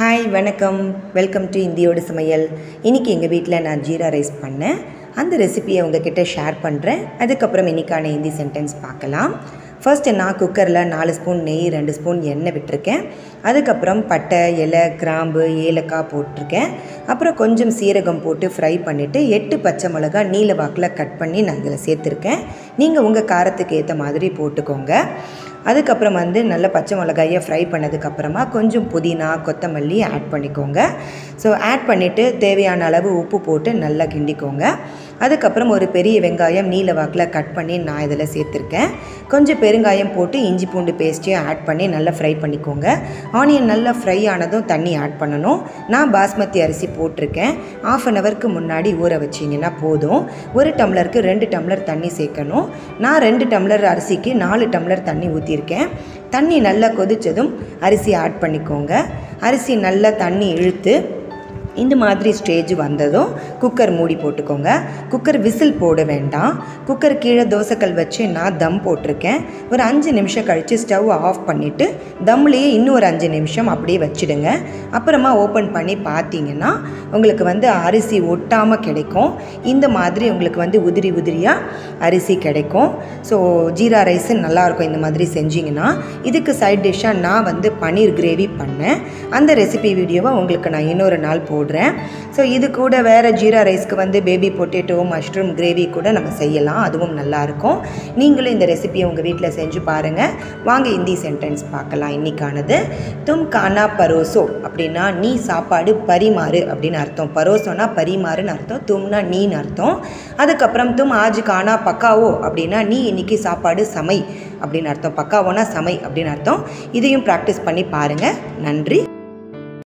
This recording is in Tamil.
ஹாய் வணக்கம். வெல்கம் டு இந்தியோட சமையல். இன்றைக்கி எங்கள் வீட்டில் நான் ஜீரா ரைஸ் பண்ணேன். அந்த ரெசிபியை உங்ககிட்ட ஷேர் பண்ணுறேன் அதுக்கப்புறம் இன்றைக்கான ஹிந்தி சென்டென்ஸ் பார்க்கலாம். ஃபர்ஸ்ட்டு நான் குக்கரில் நாலு ஸ்பூன் நெய் ரெண்டு ஸ்பூன் எண்ணெய் விட்டுருக்கேன். அதுக்கப்புறம் பட்டை இலை கிராம்பு ஏலக்காய் போட்டிருக்கேன். அப்புறம் கொஞ்சம் சீரகம் போட்டு ஃப்ரை பண்ணிவிட்டு எட்டு பச்சை மிளகா நீல வாக்கில் கட் பண்ணி நான் இதில் சேர்த்துருக்கேன். நீங்கள் உங்கள் காரத்துக்கு ஏற்ற மாதிரி போட்டுக்கோங்க. அதுக்கப்புறம் வந்து நல்ல பச்சை மிளகாயை ஃப்ரை பண்ணதுக்கப்புறமா கொஞ்சம் புதினா கொத்தமல்லி ஆட் பண்ணிக்கோங்க. ஸோ ஆட் பண்ணிவிட்டு தேவையான அளவு உப்பு போட்டு நல்லா கிண்டிக்கோங்க. அதுக்கப்புறம் ஒரு பெரிய வெங்காயம் நீல வாக்கில் கட் பண்ணி நான் இதில் சேர்த்துருக்கேன். கொஞ்சம் பெருங்காயம் போட்டு இஞ்சி பூண்டு பேஸ்ட்டையும் ஆட் பண்ணி நல்லா ஃப்ரை பண்ணிக்கோங்க. ஆனியன் நல்லா ஃப்ரை ஆனதும் தண்ணி ஆட் பண்ணணும். நான் பாஸ்மதி அரிசி போட்டிருக்கேன். ஆஃப் அன் ஹவருக்கு முன்னாடி ஊற வச்சிங்கன்னா போதும். ஒரு டம்ளருக்கு ரெண்டு டம்ளர் தண்ணி சேர்க்கணும். நான் ரெண்டு டம்ளர் அரிசிக்கு நாலு டம்ளர் தண்ணி ஊற்றிருக்கேன் தண்ணி நல்லா கொதித்ததும் அரிசி ஆட் பண்ணிக்கோங்க. அரிசி நல்லா தண்ணி இழுத்து இந்த மாதிரி ஸ்டேஜ் வந்ததும் குக்கர் மூடி போட்டுக்கோங்க. குக்கர் விசில் போட வேண்டாம். குக்கர் கீழே தோசைக்கல் வச்சு நான் தம் போட்டிருக்கேன். ஒரு அஞ்சு நிமிஷம் கழித்து ஸ்டவ் ஆஃப் பண்ணிவிட்டு தம்லேயே இன்னும் ஒரு அஞ்சு நிமிஷம் அப்படியே வச்சுடுங்க. அப்புறமா ஓப்பன் பண்ணி பார்த்தீங்கன்னா உங்களுக்கு வந்து அரிசி ஒட்டாமல் கிடைக்கும். இந்த மாதிரி உங்களுக்கு வந்து உதிரி உதிரியாக அரிசி கிடைக்கும். ஸோ ஜீரா ரைஸு நல்லாயிருக்கும் இந்த மாதிரி செஞ்சிங்கன்னா. இதுக்கு சைட் டிஷ்ஷாக நான் வந்து பன்னீர் கிரேவி பண்ணேன். அந்த ரெசிபி வீடியோவை உங்களுக்கு நான் இன்னொரு நாள் போடுறேன். ஸோ இது கூட வேறு ஜீரா ரைஸ்க்கு வந்து பேபி பொட்டேட்டோ மஷ்ரூம் கிரேவி கூட நம்ம செய்யலாம். அதுவும் நல்லாயிருக்கும் நீங்களும் இந்த ரெசிபியை உங்கள் வீட்டில் செஞ்சு பாருங்கள் வாங்க இந்தி சென்டென்ஸ் பார்க்கலாம். இன்னைக்கானது தும் கானா பரோசோ அப்படின்னா நீ சாப்பாடு பரிமாறு அப்படின்னு அர்த்தம். பரோசோனா பரிமாறுன்னு அர்த்தம். தும்னா நீன்னு அர்த்தம். அதுக்கப்புறம் தும் ஆஜ் கானா பக்காவோ அப்படின்னா நீ இன்னைக்கு சாப்பாடு சமை அப்படின்னு அர்த்தம். பக்காவோனா சமை அப்படின்னு அர்த்தம். இதையும் ப்ராக்டிஸ் பண்ணி பாருங்கள் நன்றி.